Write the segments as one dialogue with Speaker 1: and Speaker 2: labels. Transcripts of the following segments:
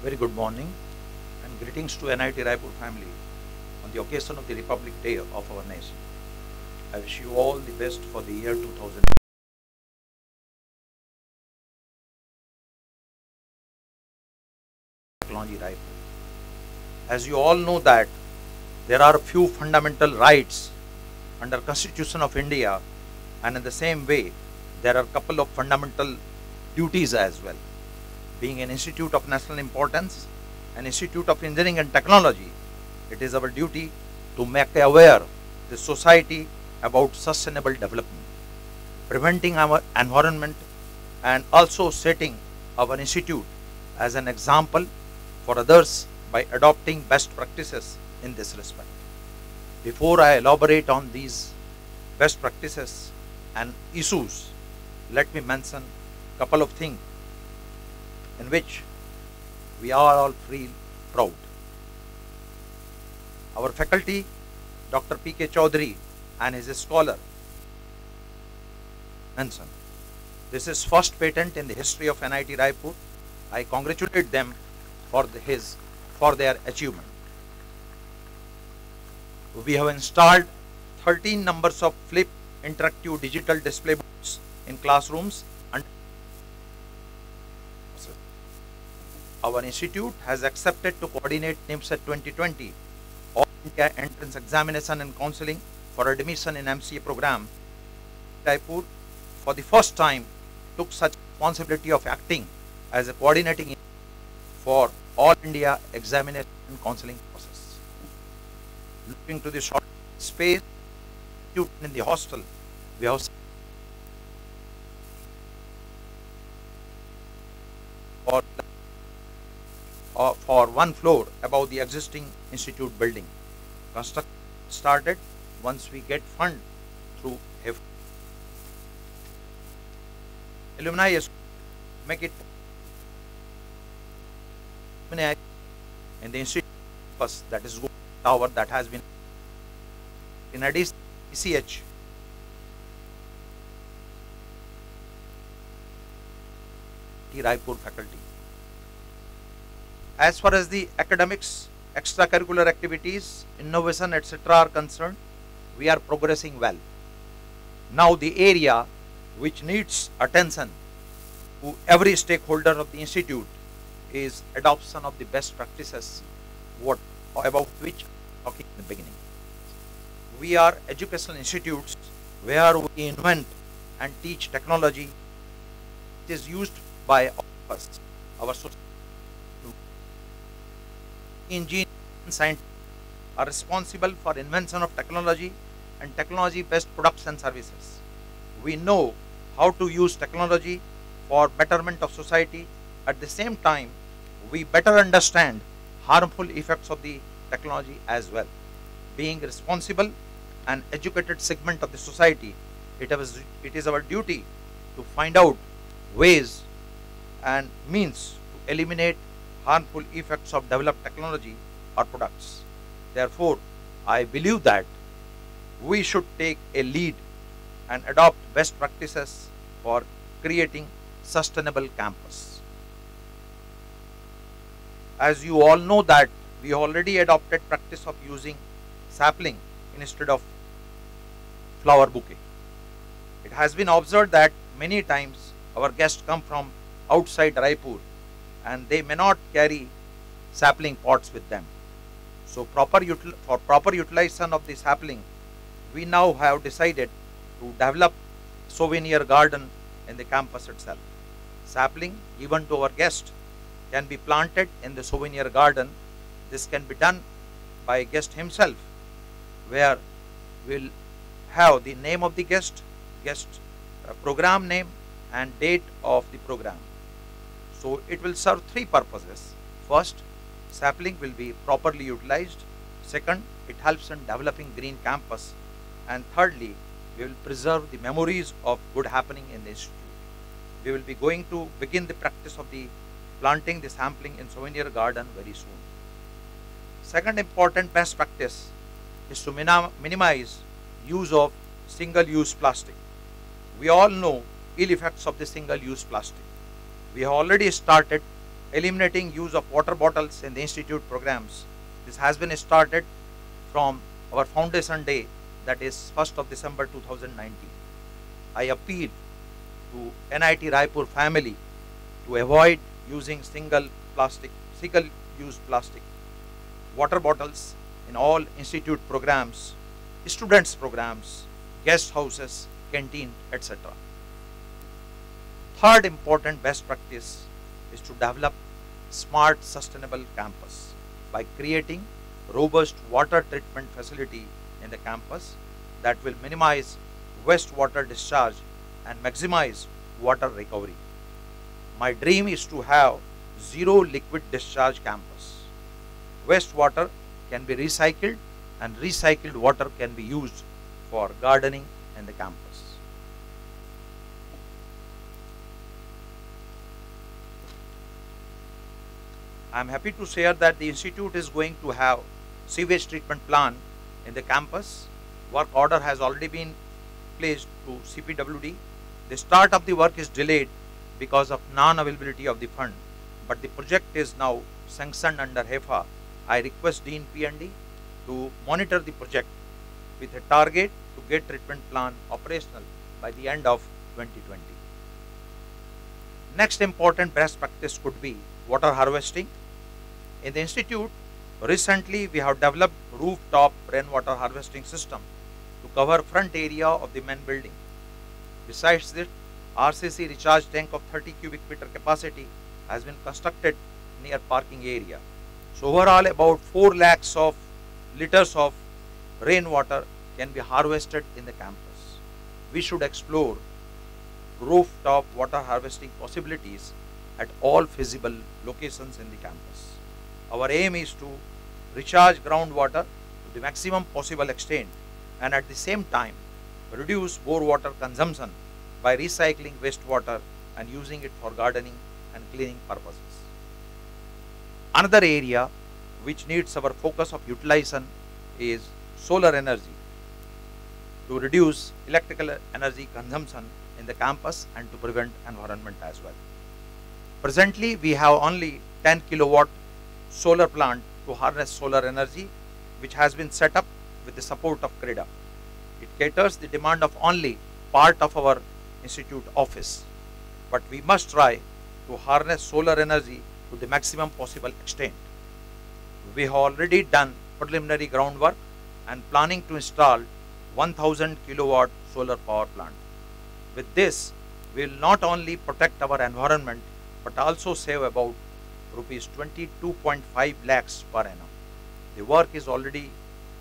Speaker 1: Very good morning and greetings to NIT Raipur family on the occasion of the Republic Day of our nation. I wish you all the best for the year 2000. Technology Raipur. As you all know that there are few fundamental rights under Constitution of India and in the same way there are a couple of fundamental duties as well. Being an institute of national importance, an institute of engineering and technology, it is our duty to make aware the society about sustainable development, preventing our environment and also setting our institute as an example for others by adopting best practices in this respect. Before I elaborate on these best practices and issues, let me mention a couple of things in which we are all feel proud. Our faculty, Dr. P.K. Chaudhary and his scholar mention. This is first patent in the history of NIT Raipur. I congratulate them for the, his for their achievement. We have installed 13 numbers of flip interactive digital display boards in classrooms and our institute has accepted to coordinate NIMCET 2020 All India Entrance Examination and Counseling for admission in MCA program. Jaipur for the first time took such responsibility of acting as a coordinating for all India examination and counseling process. Looking to the short space in the hostel, we have for, for one floor above the existing institute building. Construction started once we get fund through HIF. Alumni is make it in the institute that is tower that has been in addition ECH Raipur faculty. As far as the academics, extracurricular activities, innovation, etc. are concerned, we are progressing well. Now the area which needs attention to every stakeholder of the institute is adoption of the best practices what about which talking in the beginning. We are educational institutes where we invent and teach technology it is used by us, our society. Engineers and scientists are responsible for invention of technology and technology based products and services. We know how to use technology for betterment of society. At the same time, we better understand harmful effects of the technology as well. Being responsible and educated segment of the society, it is, it is our duty to find out ways and means to eliminate harmful effects of developed technology or products. Therefore, I believe that we should take a lead and adopt best practices for creating sustainable campus. As you all know that we already adopted practice of using sapling instead of flower bouquet. It has been observed that many times our guests come from outside Raipur and they may not carry sapling pots with them. So proper for proper utilization of the sapling, we now have decided to develop souvenir garden in the campus itself. Sapling given to our guest can be planted in the souvenir garden. This can be done by guest himself where we'll have the name of the guest, guest uh, program name and date of the program. So it will serve three purposes. First, sapling will be properly utilized. Second, it helps in developing green campus. And thirdly, we will preserve the memories of good happening in the institute. We will be going to begin the practice of the planting the sampling in souvenir garden very soon. Second important best practice is to minimize use of single-use plastic. We all know ill effects of the single-use plastic. We have already started eliminating use of water bottles in the institute programs. This has been started from our foundation day that is 1st of December 2019. I appeal to NIT Raipur family to avoid using single plastic, single use plastic water bottles in all institute programs, students programs, guest houses, canteen, etc. Third important best practice is to develop smart sustainable campus by creating robust water treatment facility in the campus that will minimize wastewater discharge and maximize water recovery. My dream is to have zero liquid discharge campus. Wastewater can be recycled and recycled water can be used for gardening in the campus. I am happy to share that the institute is going to have sewage treatment plan in the campus. Work order has already been placed to CPWD. The start of the work is delayed because of non-availability of the fund, but the project is now sanctioned under HEFA. I request Dean PND to monitor the project with a target to get treatment plan operational by the end of 2020. Next important best practice could be water harvesting. In the institute, recently we have developed rooftop rainwater harvesting system to cover front area of the main building. Besides this, RCC recharge tank of 30 cubic meter capacity has been constructed near parking area. So overall about 4 lakhs of liters of rainwater can be harvested in the campus. We should explore rooftop water harvesting possibilities at all feasible locations in the campus. Our aim is to recharge groundwater to the maximum possible extent and at the same time reduce bore water consumption by recycling wastewater and using it for gardening and cleaning purposes. Another area which needs our focus of utilization is solar energy to reduce electrical energy consumption in the campus and to prevent environment as well. Presently, we have only 10 kilowatt solar plant to harness solar energy which has been set up with the support of CREDA. It caters the demand of only part of our institute office, but we must try to harness solar energy to the maximum possible extent. We have already done preliminary groundwork and planning to install 1000 kilowatt solar power plant. With this, we will not only protect our environment but also save about rupees 22.5 lakhs per annum. The work is already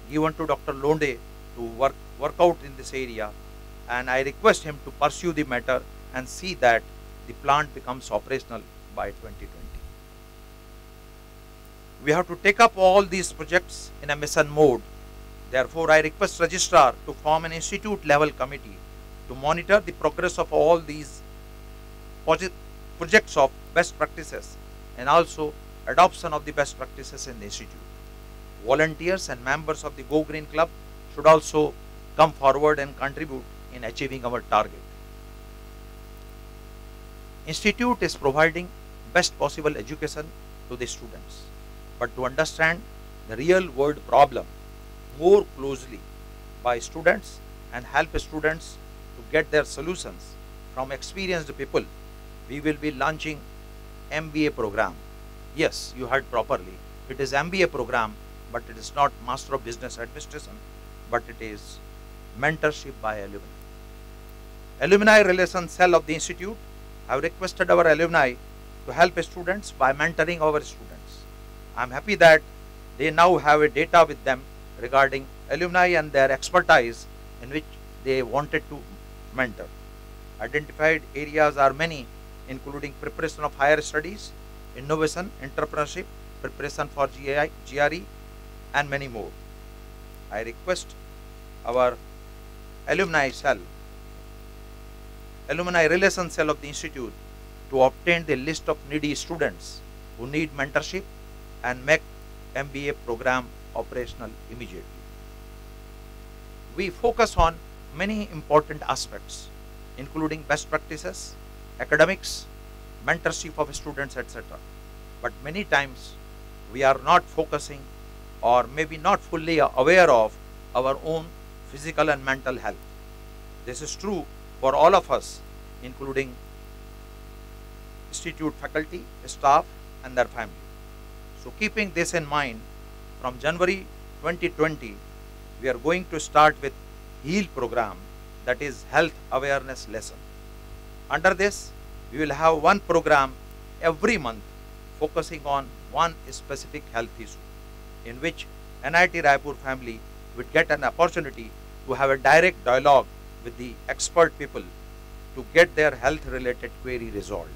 Speaker 1: given to Dr. Londe to work, work out in this area and I request him to pursue the matter and see that the plant becomes operational by 2020. We have to take up all these projects in a mission mode. Therefore, I request registrar to form an institute level committee to monitor the progress of all these projects of best practices and also adoption of the best practices in the institute. Volunteers and members of the Go Green Club should also come forward and contribute in achieving our target. Institute is providing best possible education to the students, but to understand the real world problem more closely by students and help students to get their solutions from experienced people, we will be launching MBA program. Yes, you heard properly. It is MBA program, but it is not Master of Business Administration, but it is mentorship by alumni. Alumni Relations Cell of the Institute have requested our alumni to help students by mentoring our students. I am happy that they now have a data with them regarding alumni and their expertise in which they wanted to mentor. Identified areas are many including preparation of higher studies, innovation, entrepreneurship, preparation for GI, GRE and many more. I request our alumni cell, alumni relation cell of the institute to obtain the list of needy students who need mentorship and make MBA program operational immediately. We focus on many important aspects including best practices, academics, mentorship of students, etc. but many times we are not focusing or maybe not fully aware of our own physical and mental health. This is true for all of us, including institute faculty, staff, and their family. So, keeping this in mind, from January 2020, we are going to start with HEAL program that is health awareness lesson. Under this, we will have one program every month focusing on one specific health issue in which NIT Raipur family would get an opportunity to have a direct dialogue with the expert people to get their health related query resolved.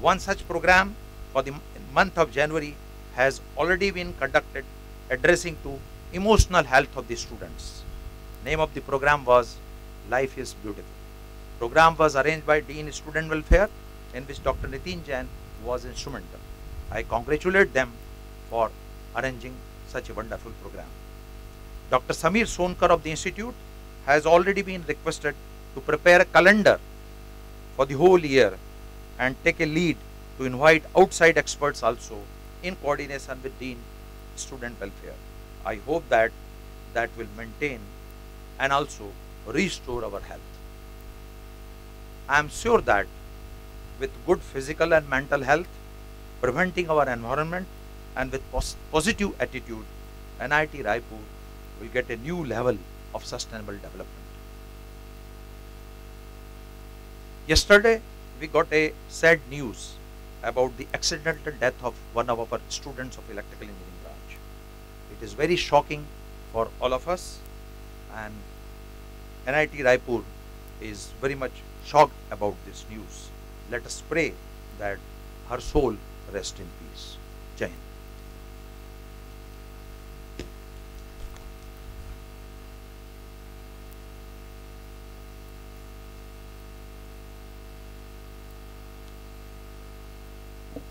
Speaker 1: One such program for the month of January has already been conducted addressing to emotional health of the students. Name of the program was Life is Beautiful. Program was arranged by Dean Student Welfare in which Dr. Nitin Jain was instrumental. I congratulate them for arranging such a wonderful program. Dr. Samir Sonkar of the institute has already been requested to prepare a calendar for the whole year and take a lead to invite outside experts also in coordination with Dean Student Welfare. I hope that that will maintain and also restore our health. I am sure that with good physical and mental health, preventing our environment and with pos positive attitude, NIT Raipur will get a new level of sustainable development. Yesterday, we got a sad news about the accidental death of one of our students of electrical engineering branch. It is very shocking for all of us and NIT Raipur is very much shocked about this news. Let us pray that her soul rest in peace. Jai Hind.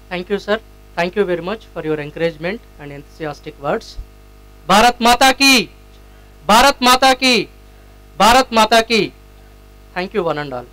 Speaker 2: Thank you, sir. Thank you very much for your encouragement and enthusiastic words. Bharat Mata ki! Bharat Mata ki! Bharat Mata ki! Thank you, all.